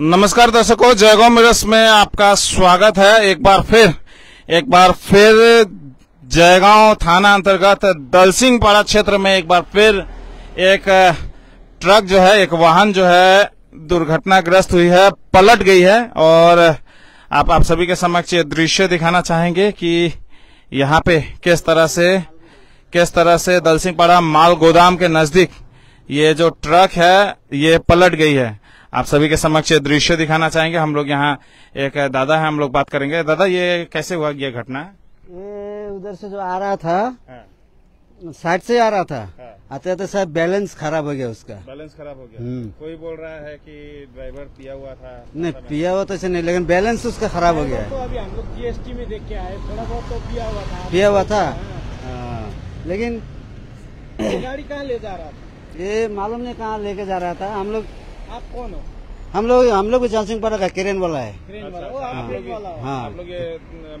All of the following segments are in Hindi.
नमस्कार दर्शकों, जयगांव मिरस में आपका स्वागत है। एक बार फिर, एक बार फिर जयगांव थाना अंतर्गत दलसिंह पाड़ा क्षेत्र में एक बार फिर एक ट्रक जो है, एक वाहन जो है, दुर्घटनाग्रस्त हुई है, पलट गई है और आप आप सभी के समक्ष ये दृश्य दिखाना चाहेंगे कि यहाँ पे किस तरह से, किस तरह से दलसिंह पाड़ा माल गोदाम के नज़दीक ये जो ट्रक है, ये पलट गई है। आप सभी के समक्ष दृश्य दिखाना चाहेंगे। हम लोग यहाँ एक दादा है हम लोग बात करेंगे। दादा ये कैसे हुआ ये घटना? ये उधर से जो आ रहा था साइड से आ रहा था। आते आते शायद बैलेंस खराब हो गया उसका। बैलेंस खराब हो गया। हम्म। कोई बोल रहा है कि ड्राइवर पिया हुआ था? नहीं पिया हुआ तो ऐसे नहीं लेकिन बैलेंस उसका खराब हो गया। तो अभी हम लोग जीएसटी में देख के आए थोड़ा बहुत तो पिया हुआ था। पिया हुआ था? हाँ, लेकिन गाड़ी कहाँ ले जा रहा था? ये मालूम नहीं कहाँ लेके जा रहा था। हम लोग आप कौन हो? हम लोग हम लोग भी जलसिंह पाड़ा का किरेन वाला है। क्रेन अच्छा, वाला अच्छा, आप लोग हो। हाँ। आप लोग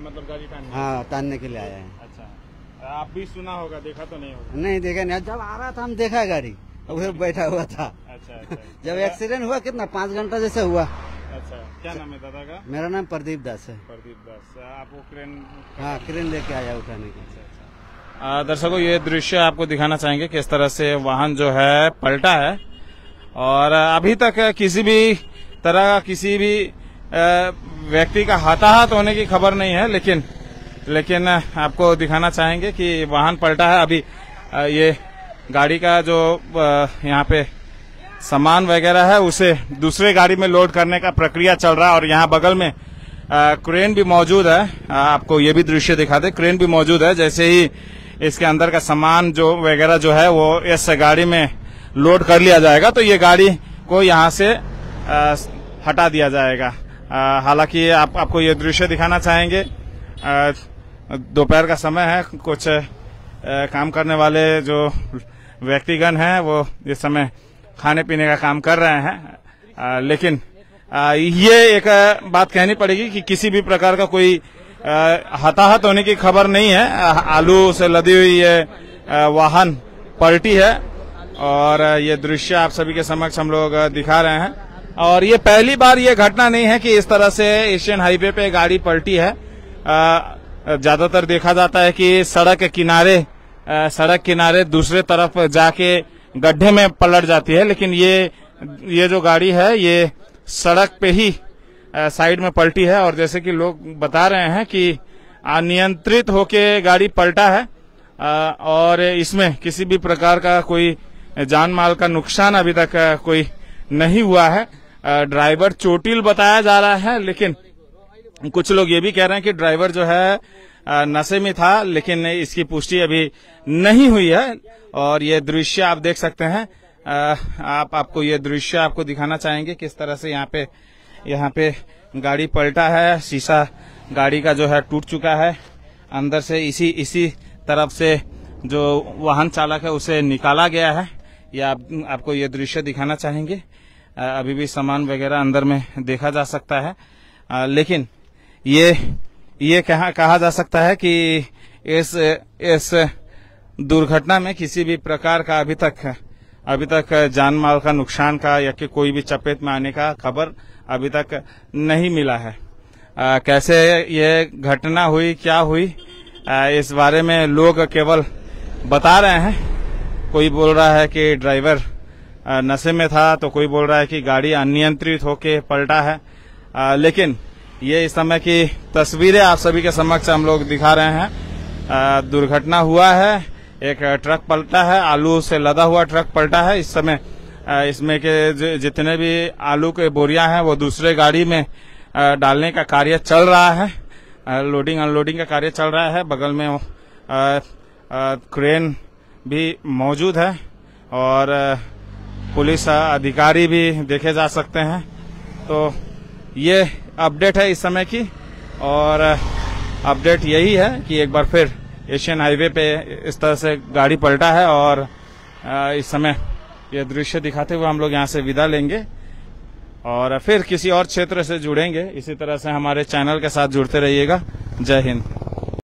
मतलब गाड़ी हाँ तानने के लिए आए हैं। अच्छा आप भी सुना होगा देखा तो नहीं होगा? नहीं देखा नहीं। जब आ रहा था हम देखा गाड़ी। उधर बैठा हुआ था। अच्छा अच्छा। जब एक्सीडेंट हुआ कितना? पाँच घंटा जैसे हुआ। अच्छा क्या नाम है दादा का? मेरा नाम प्रदीप दास है। प्रदीप दास। आप वो क्रेन हाँ क्रेन लेके आया उठाने के आ, दर्शकों ये दृश्य आपको दिखाना चाहेंगे किस तरह से वाहन जो है पलटा है। और अभी तक किसी भी तरह का किसी भी व्यक्ति का हताहत होने की खबर नहीं है लेकिन लेकिन आपको दिखाना चाहेंगे कि वाहन पलटा है अभी ये गाड़ी का जो यहाँ पे सामान वगैरह है उसे दूसरे गाड़ी में लोड करने का प्रक्रिया चल रहा है और यहाँ बगल में अ, क्रेन भी मौजूद है। अ, आपको ये भी दृश्य दिखा दे क्रेन भी मौजूद है जैसे ही इसके अंदर का सामान जो वगैरह जो है वो इस गाड़ी में लोड कर लिया जाएगा तो ये गाड़ी को यहाँ से अ, हटा दिया जाएगा। हालाँकि आप आपको ये दृश्य दिखाना चाहेंगे दोपहर का समय है कुछ अ, काम करने वाले जो व्यक्तिगण हैं वो इस समय खाने पीने का काम कर रहे हैं। अ, लेकिन अ, ये एक बात कहनी पड़ेगी कि किसी भी प्रकार का कोई हताहत होने की खबर नहीं है। आलू से लदी हुई ये वाहन पलटी है और ये दृश्य आप सभी के समक्ष हम लोग दिखा रहे हैं। और ये पहली बार ये घटना नहीं है कि इस तरह से एशियन हाईवे पे गाड़ी पलटी है। ज़्यादातर देखा जाता है कि सड़क किनारे सड़क किनारे दूसरे तरफ़ जाके गड्ढे में पलट जाती है, लेकिन ये ये जो गाड़ी है, ये सड़क पे ही साइड में पलटी है। और जैसे कि लोग बता रहे हैं कि अनियंत्रित होके गाड़ी पलटा है। और इसमें किसी भी प्रकार का कोई जान माल का नुकसान अभी तक कोई नहीं हुआ है। ड्राइवर चोटिल बताया जा रहा है, लेकिन कुछ लोग ये भी कह रहे हैं कि ड्राइवर जो है नशे में था, लेकिन इसकी पुष्टि अभी नहीं हुई है। और ये दृश्य आप देख सकते हैं। आप, आपको ये दृश्य आपको दिखाना चाहेंगे किस तरह से यहाँ पे यहाँ पे गाड़ी पलटा है, शीशा गाड़ी का जो है टूट चुका है। अंदर से इसी इसी तरफ़ से जो वाहन चालक है, उसे निकाला गया है। ये आप, आपको ये दृश्य दिखाना चाहेंगे? अभी भी सामान वगैरह अंदर में देखा जा सकता है। अ, लेकिन ये ये कहा कहा जा सकता है कि इस इस दुर्घटना में किसी भी प्रकार का अभी तक अभी तक जान माल का नुकसान का या कि कोई भी चपेट में आने का खबर अभी तक नहीं मिला है। अ, कैसे ये घटना हुई क्या हुई अ, इस बारे में लोग केवल बता रहे हैं। कोई बोल रहा है कि ड्राइवर नशे में था तो कोई बोल रहा है कि गाड़ी अनियंत्रित होके पलटा है। अ, लेकिन ये इस समय की तस्वीरें आप सभी के समक्ष हम लोग दिखा रहे हैं। दुर्घटना हुआ है एक ट्रक पलटा है आलू से लदा हुआ ट्रक पलटा है। इस समय इसमें के जितने भी आलू के बोरियाँ हैं वो दूसरे गाड़ी में डालने का कार्य चल रहा है। लोडिंग अनलोडिंग का कार्य चल रहा है। बगल में क्रेन भी मौजूद है और पुलिस अधिकारी भी देखे जा सकते हैं। तो ये अपडेट है इस समय की और अपडेट यही है कि एक बार फिर एशियन हाईवे पे इस तरह से गाड़ी पलटा है और इस समय ये दृश्य दिखाते हुए हम लोग यहाँ से विदा लेंगे और फिर किसी और क्षेत्र से जुड़ेंगे। इसी तरह से हमारे चैनल के साथ जुड़ते रहिएगा। जय हिंद।